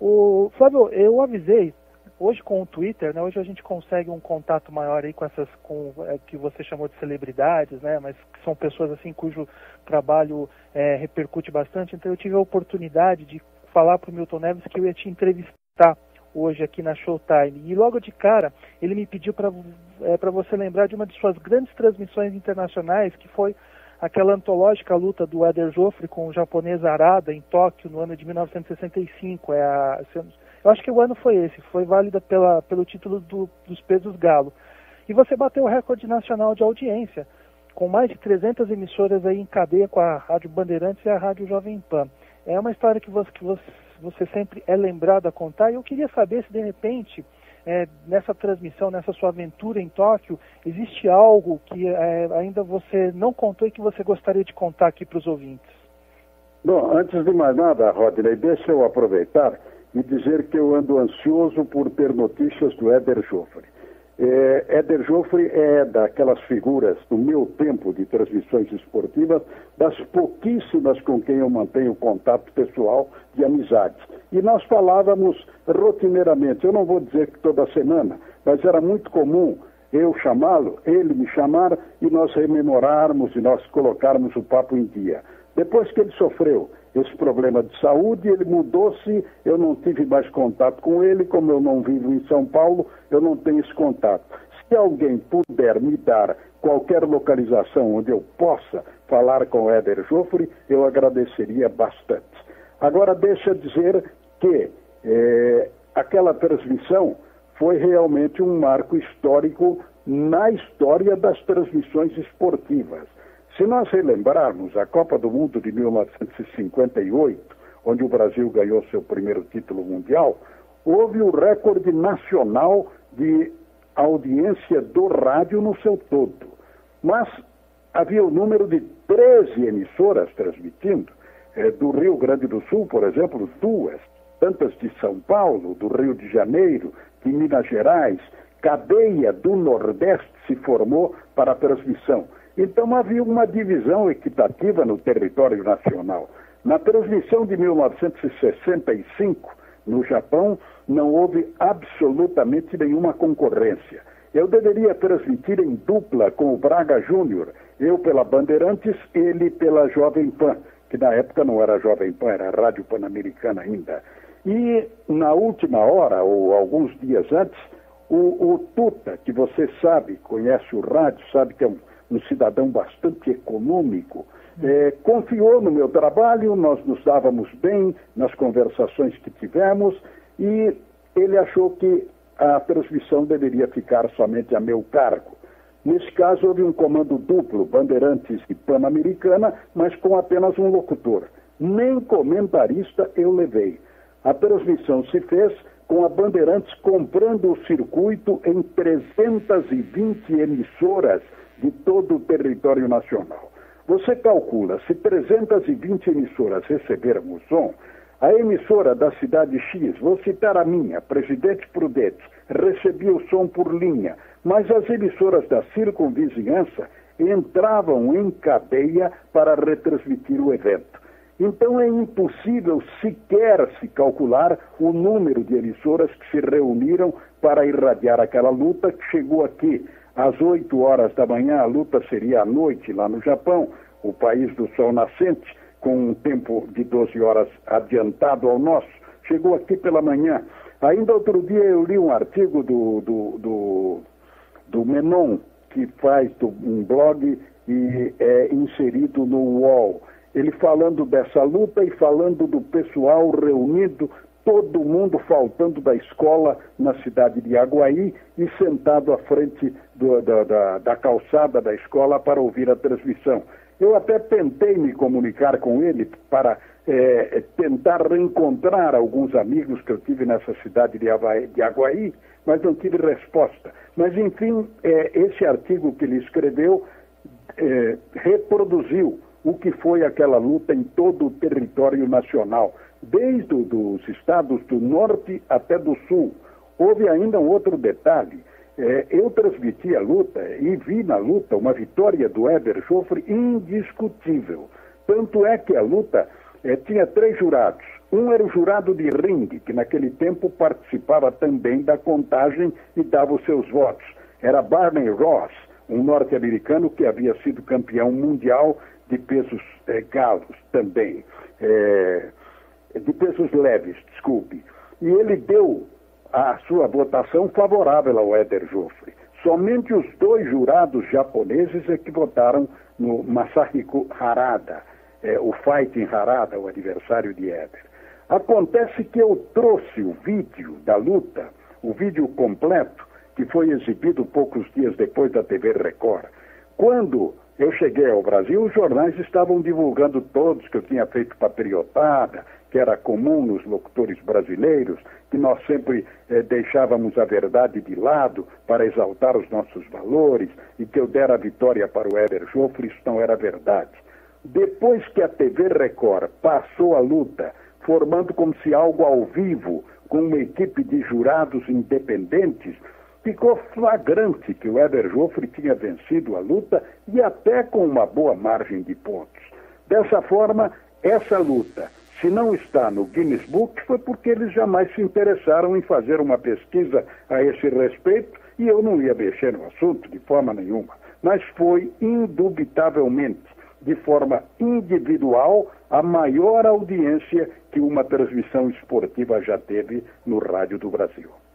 O Flávio, eu avisei hoje com o Twitter, né? Hoje a gente consegue um contato maior aí com essas com é, que você chamou de celebridades, né? Mas que são pessoas assim cujo trabalho é, repercute bastante. Então eu tive a oportunidade de falar para o Milton Neves que eu ia te entrevistar hoje aqui na Showtime. E logo de cara ele me pediu para é, você lembrar de uma de suas grandes transmissões internacionais que foi aquela antológica luta do Eder Joffre com o japonês Arada em Tóquio no ano de 1965. É a, eu acho que o ano foi esse, foi válida pela, pelo título do, dos pesos galo. E você bateu o recorde nacional de audiência, com mais de 300 emissoras aí em cadeia com a Rádio Bandeirantes e a Rádio Jovem Pan. É uma história que você, que você, você sempre é lembrado a contar e eu queria saber se de repente é, nessa transmissão, nessa sua aventura em Tóquio, existe algo que é, ainda você não contou e que você gostaria de contar aqui para os ouvintes? Bom, antes de mais nada, Rodney, deixa eu aproveitar e dizer que eu ando ansioso por ter notícias do Éder Joffre. É, Éder Joffre é daquelas figuras do meu tempo de transmissões esportivas, das pouquíssimas com quem eu mantenho contato pessoal de amizade. E nós falávamos rotineiramente, eu não vou dizer que toda semana, mas era muito comum eu chamá-lo, ele me chamar e nós rememorarmos e nós colocarmos o papo em dia. Depois que ele sofreu esse problema de saúde, ele mudou-se, eu não tive mais contato com ele, como eu não vivo em São Paulo, eu não tenho esse contato. Se alguém puder me dar qualquer localização onde eu possa falar com o Éder Joffre, eu agradeceria bastante. Agora, deixa dizer que é, aquela transmissão foi realmente um marco histórico na história das transmissões esportivas. Se nós relembrarmos a Copa do Mundo de 1958, onde o Brasil ganhou seu primeiro título mundial, houve o recorde nacional de audiência do rádio no seu todo. Mas havia o número de 13 emissoras transmitindo, é, do Rio Grande do Sul, por exemplo, duas, tantas de São Paulo, do Rio de Janeiro, de Minas Gerais, cadeia do Nordeste se formou para a transmissão. Então havia uma divisão equitativa no território nacional. Na transmissão de 1965, no Japão, não houve absolutamente nenhuma concorrência. Eu deveria transmitir em dupla com o Braga Júnior, eu pela Bandeirantes, ele pela Jovem Pan, que na época não era Jovem Pan, era Rádio Pan-Americana ainda. E na última hora, ou alguns dias antes, o, o Tuta, que você sabe, conhece o rádio, sabe que é um um cidadão bastante econômico, é, confiou no meu trabalho, nós nos dávamos bem nas conversações que tivemos e ele achou que a transmissão deveria ficar somente a meu cargo. Nesse caso, houve um comando duplo, Bandeirantes e Pan-Americana, mas com apenas um locutor. Nem comentarista eu levei. A transmissão se fez com a Bandeirantes comprando o circuito em 320 emissoras de todo o território nacional. Você calcula, se 320 emissoras receberam o som, a emissora da cidade X, vou citar a minha, Presidente Prudente, recebia o som por linha, mas as emissoras da circunvizinhança entravam em cadeia para retransmitir o evento. Então é impossível sequer se calcular o número de emissoras que se reuniram para irradiar aquela luta que chegou aqui às 8 horas da manhã, a luta seria à noite lá no Japão, o país do sol nascente, com um tempo de 12 horas adiantado ao nosso. Chegou aqui pela manhã. Ainda outro dia eu li um artigo do, do, do, do Menon, que faz um blog e é inserido no UOL. Ele falando dessa luta e falando do pessoal reunido todo mundo faltando da escola na cidade de Aguaí e sentado à frente do, da, da, da, calçada da escola para ouvir a transmissão. Eu até tentei me comunicar com ele para é, tentar reencontrar alguns amigos que eu tive nessa cidade de, Havaí, de Aguaí, mas não tive resposta. Mas, enfim, é, esse artigo que ele escreveu é, reproduziu o que foi aquela luta em todo o território nacional desde os estados do norte até do sul. Houve ainda um outro detalhe. É, eu transmiti a luta e vi na luta uma vitória do Éder Joffre indiscutível. Tanto é que a luta é, tinha três jurados: Um era o jurado de ringue, que naquele tempo participava também da contagem e dava os seus votos. Era Barney Ross, um norte-americano que havia sido campeão mundial de pesos eh, galos também. Eh, de pesos leves, desculpe. E ele deu a sua votação favorável ao Éder Joffre. Somente os dois jurados japoneses é que votaram no Masahiko Harada, é, o Fighting Harada, o adversário de Éder. Acontece que eu trouxe o vídeo da luta, o vídeo completo, que foi exibido poucos dias depois da TV Record. Quando eu cheguei ao Brasil, os jornais estavam divulgando todos que eu tinha feito patriotada, que era comum nos locutores brasileiros, que nós sempre eh, deixávamos a verdade de lado para exaltar os nossos valores e que eu dera a vitória para o Éder Joffre, isso não era verdade. Depois que a TV Record passou a luta, formando como se algo ao vivo, com uma equipe de jurados independentes, ficou flagrante que o Éder Joffre tinha vencido a luta e até com uma boa margem de pontos. Dessa forma, essa luta se não está no Guinness Book, foi porque eles jamais se interessaram em fazer uma pesquisa a esse respeito e eu não ia mexer no assunto de forma nenhuma. Mas foi indubitavelmente, de forma individual, a maior audiência que uma transmissão esportiva já teve no Rádio do Brasil.